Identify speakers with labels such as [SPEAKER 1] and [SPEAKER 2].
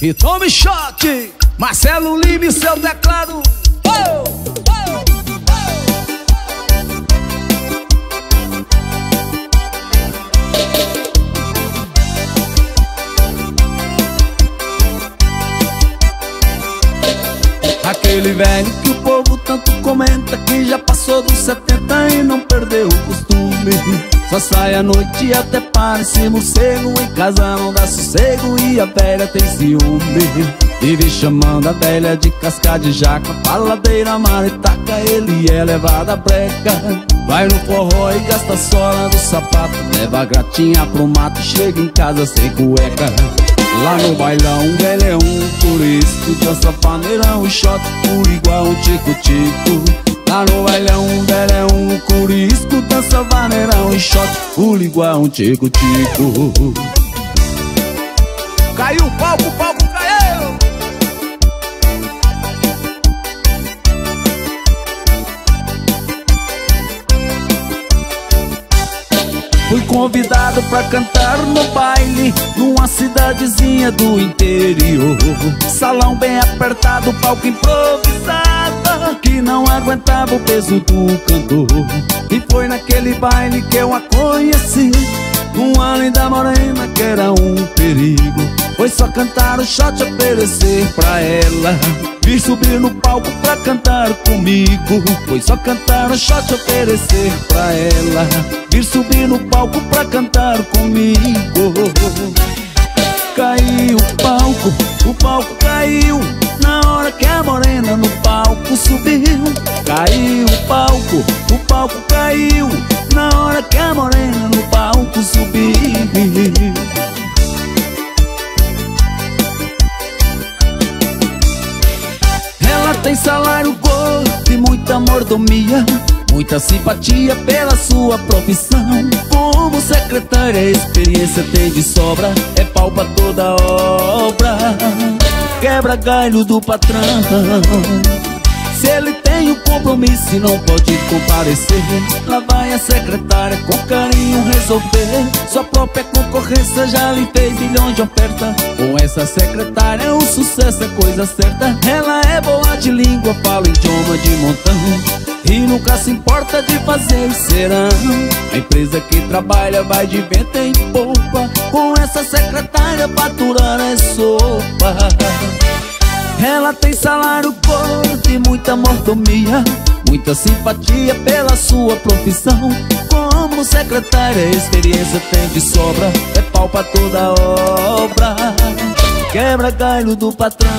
[SPEAKER 1] E tome shot, Marcelo Lima seu teclado. Oh, oh, Aquele velho que o povo tanto comenta Que já passou dos 70 e não perdeu o costume só sai à noite até parece morcego. Em casa não dá sossego e a velha tem ciúme. Vive chamando a velha de casca de jaca. Paladeira, maritaca, ele é levada a breca. Vai no forró e gasta sola do sapato. Leva a gratinha pro mato, chega em casa sem cueca. Lá no bailão ele é um turista Dança paneirão e shot por igual um tico-tico. Lá no bailão dela é um e shot Pula igual um tico-tico Caiu o palco, o palco caiu. Fui convidado pra cantar no baile Numa cidadezinha do interior. Salão bem apertado, palco improvisado que não aguentava o peso do cantor. E foi naquele baile que eu a conheci Uma linda morena que era um perigo. Foi só cantar o shot oferecer pra ela Vir subir no palco pra cantar comigo. Foi só cantar o shot oferecer pra ela Vir subir no palco pra cantar comigo. Caiu o palco, o palco caiu Caiu o palco, o palco caiu. Na hora que a morena no palco subiu. Ela tem salário gordo e muita mordomia Muita simpatia pela sua profissão. Como secretária, experiência tem de sobra É pau pra toda obra. Quebra galho do patrão se ele tem um compromisso e não pode comparecer Lá vai a secretária com carinho resolver. Sua própria concorrência já lhe fez milhões de oferta Com essa secretária o sucesso é coisa certa. Ela é boa de língua, fala idioma de montão e nunca se importa de fazer serão. A empresa que trabalha vai de vento em polpa Com essa secretária faturar é sopa. Ela tem salário gordo e muita mordomia Muita simpatia pela sua profissão. Como secretária, experiência tem de sobra É pau pra toda obra. Quebra galho do patrão